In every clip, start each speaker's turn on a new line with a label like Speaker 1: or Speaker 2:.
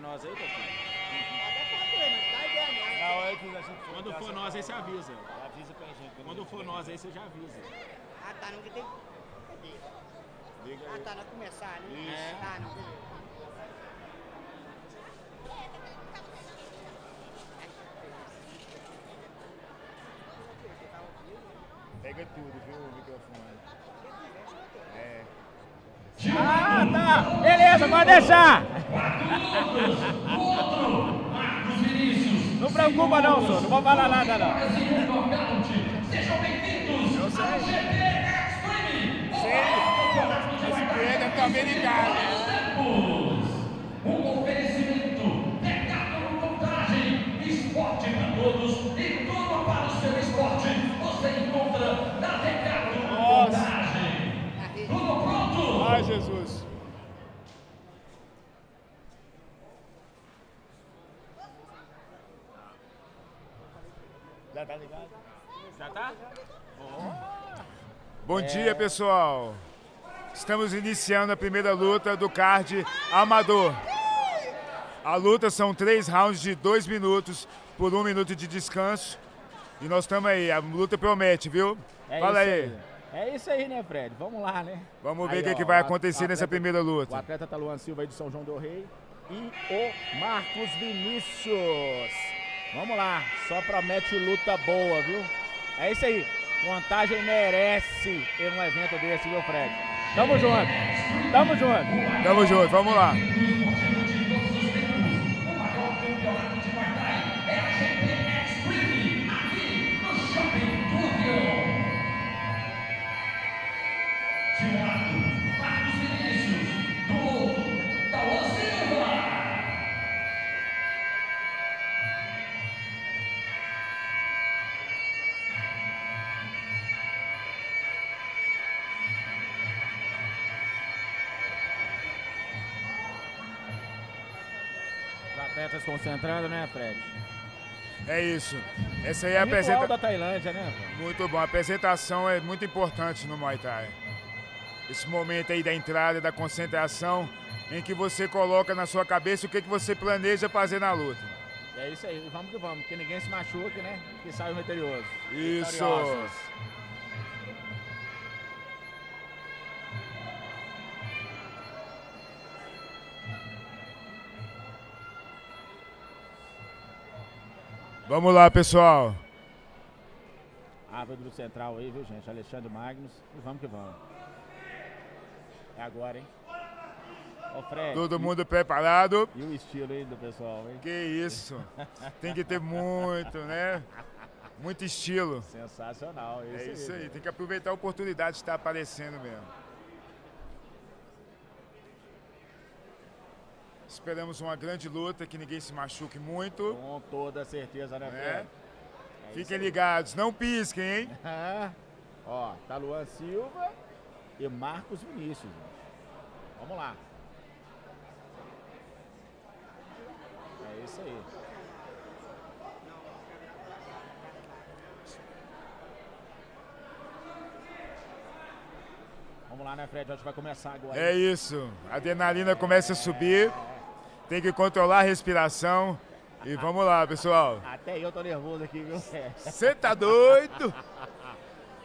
Speaker 1: nós aí, Toquinho?
Speaker 2: Quando for nós aí, você
Speaker 1: avisa.
Speaker 2: Avisa pra gente. Quando for nós
Speaker 1: aí, você já avisa.
Speaker 3: Ah, tá, não que tem.
Speaker 2: Liga. Ah, tá, ah,
Speaker 3: tá, não começar, né?
Speaker 1: Isso. Ah,
Speaker 3: não, beleza.
Speaker 2: Pega tudo, viu, o microfone. Tá é.
Speaker 4: Tá ah, tá! Beleza, pode deixar! Não preocupa não, senhor. Não vou falar nada não.
Speaker 2: Sejam bem-vindos ao GP Extreme.
Speaker 1: Sim. Esse prédio é americano.
Speaker 2: Bom dia, pessoal. Estamos iniciando a primeira luta do card amador. A luta são três rounds de dois minutos por um minuto de descanso. E nós estamos aí, a luta promete, viu?
Speaker 1: É
Speaker 2: Fala
Speaker 1: isso
Speaker 2: aí.
Speaker 1: É isso aí, né, Fred? Vamos lá, né?
Speaker 2: Vamos ver
Speaker 1: Aí,
Speaker 2: o que,
Speaker 1: ó,
Speaker 2: que vai
Speaker 1: o
Speaker 2: acontecer nessa
Speaker 1: atleta-
Speaker 2: primeira
Speaker 1: O
Speaker 2: luta.
Speaker 1: atleta tá Luan Silva aí de São João del Rei e o Marcos Vinícius. Vamos lá, só promete luta boa, viu? É isso aí. Vantagem merece em um evento desse, viu, Fred? Tamo junto. Tamo junto.
Speaker 2: Tamo junto, vamos lá.
Speaker 1: Atletas concentrando, né, Fred?
Speaker 2: É isso. Essa aí é a apresentação.
Speaker 1: da Tailândia, né?
Speaker 2: Muito bom. A apresentação é muito importante no Muay Thai. Esse momento aí da entrada, da concentração, em que você coloca na sua cabeça o que, que você planeja fazer na luta.
Speaker 1: É isso aí, vamos que vamos, que ninguém se machuque, né? Que saia vitorioso.
Speaker 2: Isso.
Speaker 1: Vitoriosos.
Speaker 2: Vamos lá, pessoal.
Speaker 1: Árbitro central aí, viu, gente? Alexandre Magnus. E vamos que vamos. É agora, hein? Ô, Fred.
Speaker 2: Todo mundo preparado?
Speaker 1: E o estilo aí do pessoal, hein?
Speaker 2: Que isso. Tem que ter muito, né? Muito estilo.
Speaker 1: Sensacional.
Speaker 2: É isso aí. Tem que aproveitar a oportunidade de estar aparecendo mesmo. Esperamos uma grande luta, que ninguém se machuque muito.
Speaker 1: Com toda certeza, né,
Speaker 2: É.
Speaker 1: Fred? É isso
Speaker 2: Fiquem ligados, não pisquem, hein?
Speaker 1: Ó, tá Luan Silva e Marcos Vinícius. gente. Vamos lá. É isso aí. Vamos lá, né, Fred? A gente vai começar agora.
Speaker 2: É isso. A adrenalina começa a subir. Tem que controlar a respiração. E vamos lá, pessoal.
Speaker 1: Até eu tô nervoso aqui, viu?
Speaker 2: Você tá doido?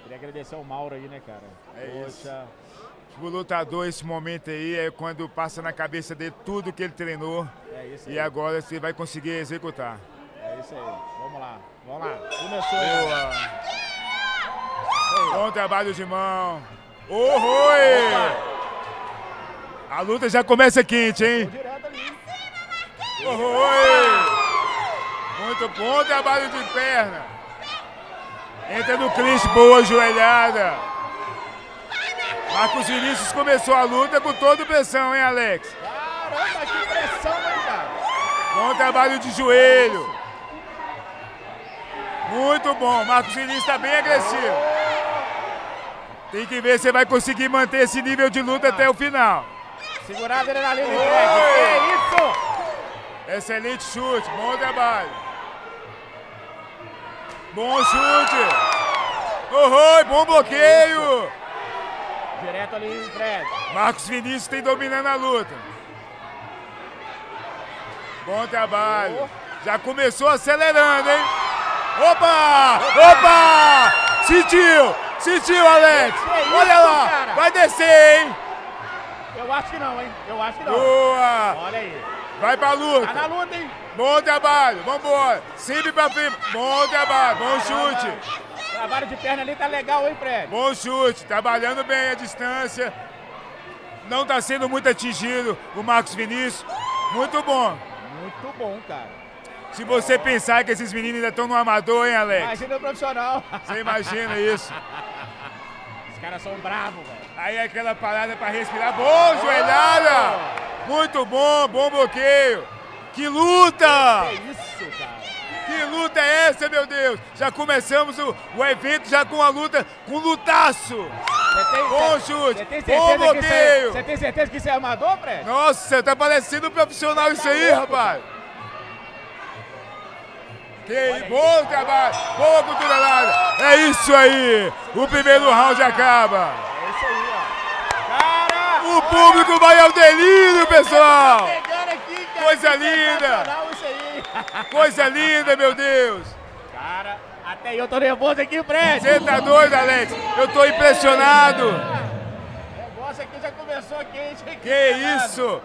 Speaker 1: Queria agradecer ao Mauro aí, né, cara?
Speaker 2: É isso.
Speaker 1: Poxa,
Speaker 2: O lutador, esse momento aí, é quando passa na cabeça dele tudo que ele treinou.
Speaker 1: é isso aí.
Speaker 2: E agora você vai conseguir executar.
Speaker 1: É isso aí. Vamos lá. Vamos lá. Começou aí.
Speaker 2: Boa. Bom trabalho de mão. Oi! A luta já começa quente, hein? Oi! Muito bom trabalho de perna. Entra no clinch, boa joelhada. Marcos Vinícius começou a luta com toda pressão, hein, Alex?
Speaker 1: Caramba, que pressão, hein, cara?
Speaker 2: Bom trabalho de joelho. Muito bom. Marcos Vinícius está bem agressivo. Tem que ver se vai conseguir manter esse nível de luta até o final.
Speaker 1: Segurar a adrenalina! Fred. Que isso?
Speaker 2: Excelente chute, bom trabalho. Bom chute. Oi, bom bloqueio.
Speaker 1: Direto ali, Fred.
Speaker 2: Marcos Vinícius tem dominando a luta. Bom trabalho. Já começou acelerando, hein? Opa! Opa! Sentiu! Sentiu, Alex! Olha lá! Vai descer, hein?
Speaker 1: Eu acho que não, hein? Eu acho que não.
Speaker 2: Boa!
Speaker 1: Olha aí.
Speaker 2: Vai pra
Speaker 1: Tá
Speaker 2: luta!
Speaker 1: na luta, hein?
Speaker 2: Bom trabalho! Vambora! Sempre pra frente! Bom trabalho! Bom chute!
Speaker 1: Trabalho de perna ali tá legal, hein, Fred?
Speaker 2: Bom chute! Trabalhando bem a distância. Não está sendo muito atingido o Marcos Vinícius. Muito bom.
Speaker 1: Muito bom, cara.
Speaker 2: Se você pensar que esses meninos ainda estão no amador, hein, Alex?
Speaker 1: Imagina o profissional.
Speaker 2: Você imagina isso.
Speaker 1: Os caras são bravos, velho.
Speaker 2: Aí aquela parada para respirar. Boa, joelhada! Muito bom, bom bloqueio. Que luta!
Speaker 1: Que isso, cara?
Speaker 2: Que luta é essa, meu Deus? Já começamos o, o evento já com a luta, com lutaço!
Speaker 1: Tem,
Speaker 2: bom chute, bom bloqueio!
Speaker 1: Você tem certeza que isso é amador, Fred?
Speaker 2: Nossa, tá parecendo um profissional isso aí, rapaz! Que bom trabalho, boa cultura lá. É isso aí! O primeiro round acaba! O público vai ao delírio, pessoal!
Speaker 1: Tá
Speaker 2: Coisa linda! Coisa linda, meu Deus!
Speaker 1: Cara, até eu tô nervoso aqui, Fred!
Speaker 2: Você tá doido, Alex? Eu tô impressionado!
Speaker 1: O negócio aqui já começou quente aqui.
Speaker 2: Que isso!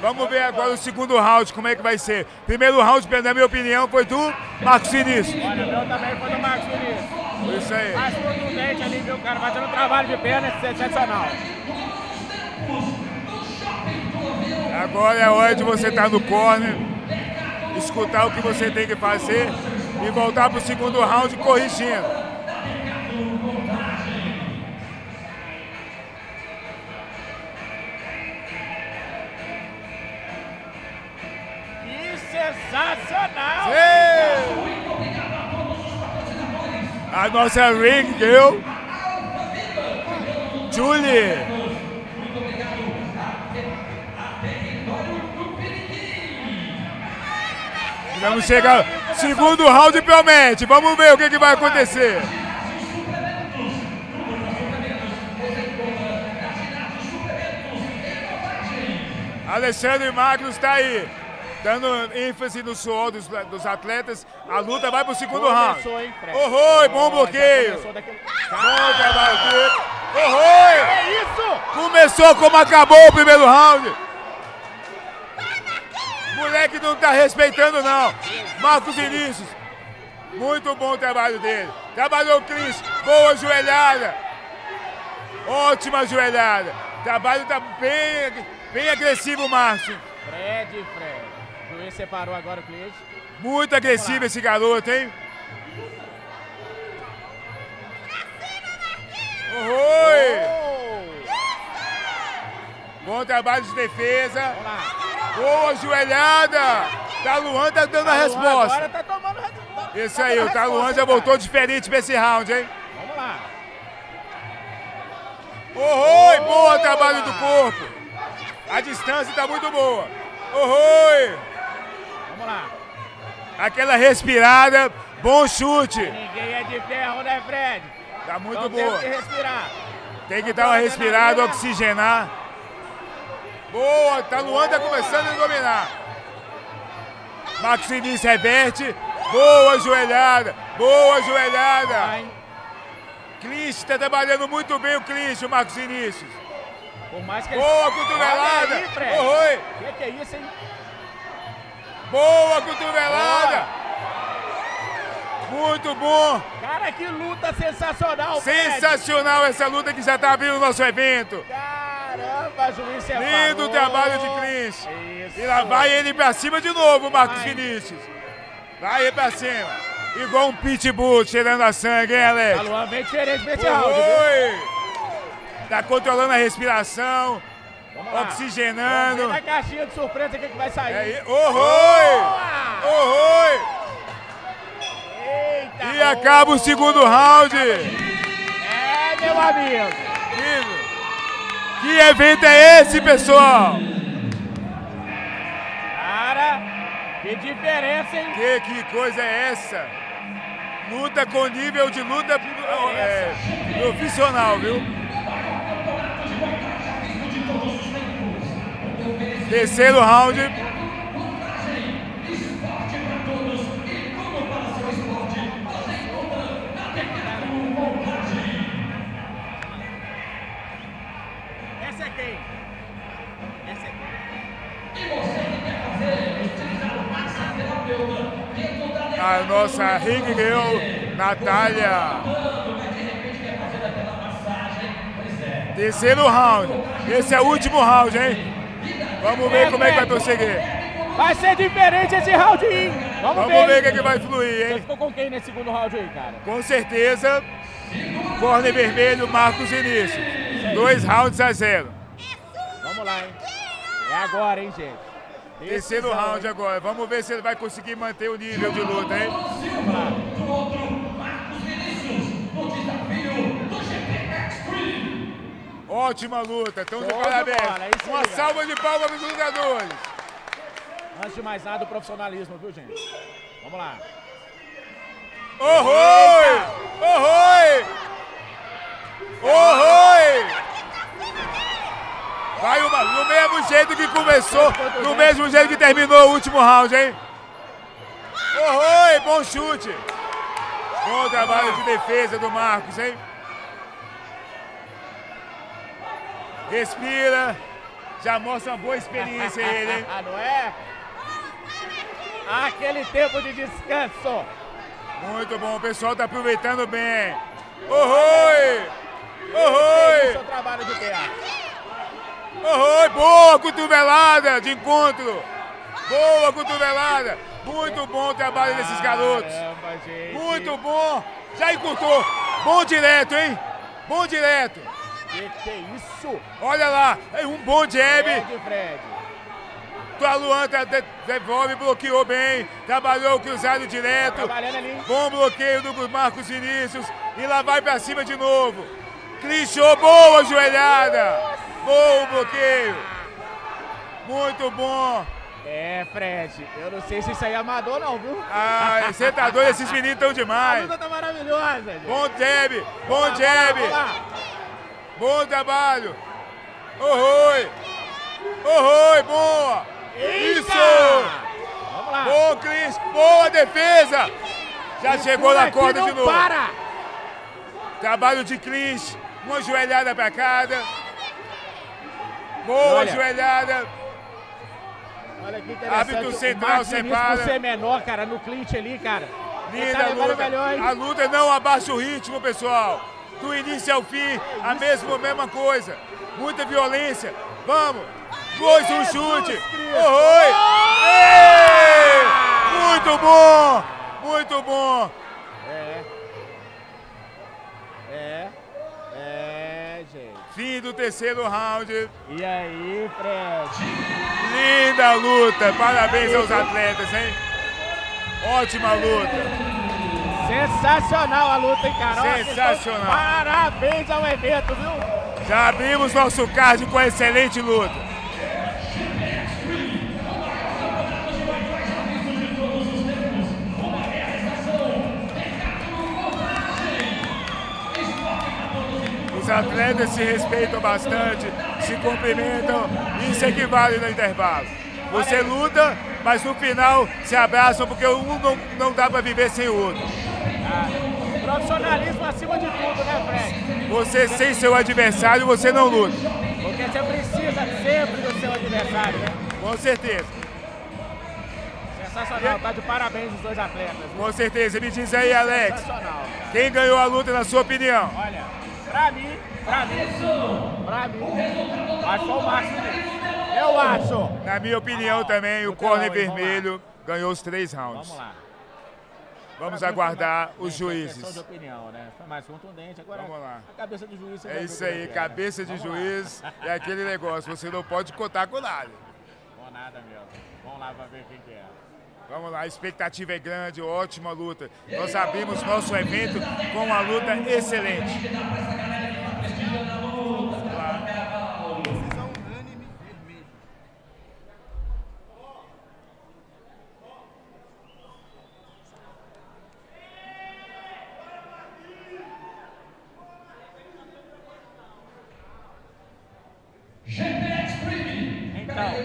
Speaker 2: Vamos ver agora o segundo round, como é que vai ser. Primeiro round, na minha opinião, foi do Marcos Sinistro.
Speaker 1: Olha, o meu também foi do Marcos Sinistro.
Speaker 2: Isso aí.
Speaker 1: Mais contundente ali, viu, cara? Fazendo um trabalho de perna é sensacional.
Speaker 2: Agora é hora de você estar no corner, escutar o que você tem que fazer e voltar para o segundo round corrigindo.
Speaker 1: Que sensacional!
Speaker 2: Sim. A nossa ring girl, Julie. Vamos chegar. Segundo round promete. Vamos ver o que, que vai acontecer. Alexandre Magnus está aí, dando ênfase no suor dos, dos atletas. A luta vai para o segundo round. Oh,
Speaker 1: Roi, bom
Speaker 2: bloqueio.
Speaker 1: Daquele...
Speaker 2: Bom trabalho. Oh, Roi!
Speaker 1: É isso!
Speaker 2: Começou como acabou o primeiro round moleque não tá respeitando, não. Marcos Vinícius, muito bom o trabalho dele. Trabalhou o Cris, boa joelhada. Ótima joelhada. Trabalho tá bem, bem agressivo, Márcio.
Speaker 1: Fred, Fred. O juiz separou agora o Cris.
Speaker 2: Muito agressivo esse garoto, hein? Oi!
Speaker 1: Oh.
Speaker 2: Bom trabalho de defesa.
Speaker 1: Vamos lá.
Speaker 2: Boa joelhada! Taluan tá, tá dando a tá, resposta.
Speaker 1: Agora tá tomando resposta.
Speaker 2: Isso aí, tá o Taluan já voltou diferente pra esse round, hein?
Speaker 1: Vamos lá.
Speaker 2: Ohoi! Boa trabalho do corpo. A distância tá muito boa. Ohoi!
Speaker 1: Vamos lá.
Speaker 2: Aquela respirada, bom chute.
Speaker 1: Ninguém é de ferro, né, Fred?
Speaker 2: Tá muito
Speaker 1: então,
Speaker 2: boa.
Speaker 1: Tem que respirar.
Speaker 2: Tem que Vamos dar uma né, respirada, oxigenar. Boa, tá Luanda começando a dominar. Max Vinícius reverte. Boa joelhada, boa joelhada. Clis está trabalhando muito bem o Clis, o Marcos Vinícius.
Speaker 1: Por mais que
Speaker 2: boa
Speaker 1: ele...
Speaker 2: cotovelada.
Speaker 1: Aí,
Speaker 2: Oi.
Speaker 1: O que, que é isso, hein?
Speaker 2: Boa cotovelada. Boa. Muito bom.
Speaker 1: Cara, que luta sensacional.
Speaker 2: Sensacional Fred. essa luta que já está abrindo o nosso evento.
Speaker 1: Cara. É
Speaker 2: Lindo trabalho de
Speaker 1: Cris.
Speaker 2: E lá vai ele pra cima de novo, Marcos
Speaker 1: vai.
Speaker 2: Vinícius. Vai ele pra cima. Igual um pitbull cheirando a sangue, hein, Alex?
Speaker 1: A Luan vem diferente nesse round.
Speaker 2: Oi! Tá controlando a respiração.
Speaker 1: Vamos oxigenando. Vamos na caixinha de surpresa que, é que vai sair.
Speaker 2: É, oh, oi! Oh,
Speaker 1: Eita!
Speaker 2: E acaba o segundo round.
Speaker 1: É, meu amigo.
Speaker 2: Lindo. Que evento é esse, pessoal?
Speaker 1: Cara, que diferença, hein?
Speaker 2: Que, que coisa é essa? Luta com nível de luta é, profissional, viu? Terceiro round. a nossa Ring Girl, Natália. Terceiro round. Esse é o último round, hein? Vamos ver como é que vai prosseguir.
Speaker 1: Vai ser diferente esse round, hein? Vamos,
Speaker 2: Vamos ver, o que, é que vai fluir, hein?
Speaker 1: Você ficou com quem nesse segundo round aí, cara?
Speaker 2: Com certeza, corner vermelho, Marcos Início. Dois rounds a zero.
Speaker 1: Vamos lá, hein? É agora, hein, gente?
Speaker 2: Terceiro round agora. Vamos ver se ele vai conseguir manter o nível de luta, hein? Ótima luta, estão de parabéns.
Speaker 1: É
Speaker 2: Uma salva de palmas para os jogadores.
Speaker 1: Antes de mais nada, o profissionalismo, viu, gente? Vamos lá.
Speaker 2: Ohoi! Oh, oi! Vai uma, no mesmo jeito que começou, no mesmo jeito que terminou o último round, hein? Ohoi! Bom chute! Bom trabalho de defesa do Marcos, hein? Respira. Já mostra uma boa experiência ele, hein?
Speaker 1: Não é? Aquele tempo de descanso.
Speaker 2: Muito bom, o pessoal tá aproveitando bem. Ohoi! Ohoi!
Speaker 1: Seu trabalho de terra.
Speaker 2: Ohoi! Boa cotovelada de encontro! Boa cotovelada! Muito bom o trabalho desses garotos. Muito bom! Já encurtou! Bom direto, hein? Bom direto!
Speaker 1: Que que é isso?
Speaker 2: Olha lá, é um bom jab.
Speaker 1: Fred, Fred.
Speaker 2: A Luan tá- de- devolve, bloqueou bem, trabalhou o cruzado direto.
Speaker 1: Ali.
Speaker 2: Bom bloqueio do Marcos Vinícius. E lá vai pra cima de novo. Clinchou, boa joelhada. Bom bloqueio. Muito bom.
Speaker 1: É, Fred. Eu não sei se isso aí é amador, não, viu?
Speaker 2: Ah, você tá doido, esses meninos estão
Speaker 1: A
Speaker 2: demais.
Speaker 1: luta tá maravilhosa, gente.
Speaker 2: Bom jab, bom
Speaker 1: lá,
Speaker 2: jab.
Speaker 1: vamos lá.
Speaker 2: Bom trabalho. Ohoi. Ohoi, boa.
Speaker 1: Eita!
Speaker 2: Isso.
Speaker 1: Vamos lá.
Speaker 2: Bom, Cris. Boa defesa. Já chegou na corda de novo.
Speaker 1: para.
Speaker 2: Trabalho de clinch, uma joelhada pra cada. Boa
Speaker 1: Olha.
Speaker 2: joelhada.
Speaker 1: Olha que interessante.
Speaker 2: Árbitro
Speaker 1: o
Speaker 2: central separa.
Speaker 1: ser menor, cara, no clinch ali, cara.
Speaker 2: Linda
Speaker 1: tá levando
Speaker 2: luta.
Speaker 1: melhor?
Speaker 2: A luta não abaixa o ritmo, pessoal. Do início ao fim, a mesma, mesma coisa. Muita violência. Vamos. Dois, um chute. Oi. Muito bom. Muito bom.
Speaker 1: É.
Speaker 2: do terceiro round.
Speaker 1: E aí, Fred?
Speaker 2: Linda luta. Parabéns aos atletas, hein? Ótima luta.
Speaker 1: Sensacional a luta, hein, cara? Ó,
Speaker 2: Sensacional.
Speaker 1: Parabéns ao evento, viu?
Speaker 2: Já abrimos nosso card com a excelente luta. Os atletas se respeitam bastante, se cumprimentam, isso equivale no intervalo. Você luta, mas no final se abraçam porque um não, não dá para viver sem o outro.
Speaker 1: Profissionalismo acima de tudo, né, Fred?
Speaker 2: Você sem seu adversário, você não luta.
Speaker 1: Porque você precisa sempre do seu adversário, né?
Speaker 2: Com certeza.
Speaker 1: Sensacional, tá de parabéns os dois atletas. viu?
Speaker 2: Com certeza. Me diz aí, Alex, quem ganhou a luta na sua opinião?
Speaker 1: Olha, pra mim, pra mim, pra mim, que foi o Márcio Vinícius. Eu acho.
Speaker 2: Na minha opinião também, o corner vermelho ganhou os três rounds.
Speaker 1: Vamos lá.
Speaker 2: Vamos aguardar os
Speaker 1: é
Speaker 2: juízes.
Speaker 1: de opinião, né? Foi mais contundente. Agora,
Speaker 2: Vamos lá.
Speaker 1: a cabeça do juiz...
Speaker 2: É isso aí,
Speaker 1: é, né?
Speaker 2: cabeça de juiz é aquele negócio, você não pode contar com nada.
Speaker 1: Bom nada mesmo. Vamos lá pra ver quem que é.
Speaker 2: Vamos lá, a expectativa é grande, ótima luta. Nós abrimos nosso evento com uma luta excelente.
Speaker 1: Então,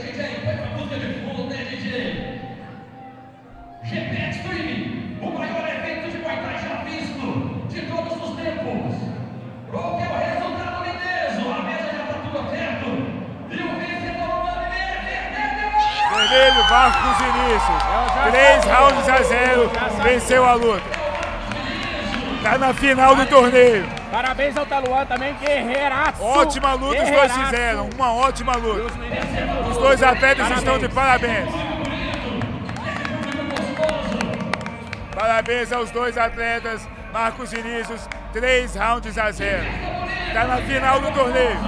Speaker 4: GP Extreme, o maior evento de visto de todos os tempos. Qual que é o resultado mineiro? A mesa já está tudo certo. E o vencedor é vermelho.
Speaker 2: Vermelho, Marcos Vinícius. Três rounds a zero, venceu a luta. Tá na final do torneio.
Speaker 1: Parabéns ao Taluan também, guerreiraço.
Speaker 2: Ótima luta os dois
Speaker 1: guerreiraço.
Speaker 2: fizeram, uma ótima luta.
Speaker 1: Os
Speaker 2: dois atletas
Speaker 1: Parabéns.
Speaker 2: estão de parabéns. Parabéns aos dois atletas, Marcos Vinícius, três rounds a zero. Está na final do torneio.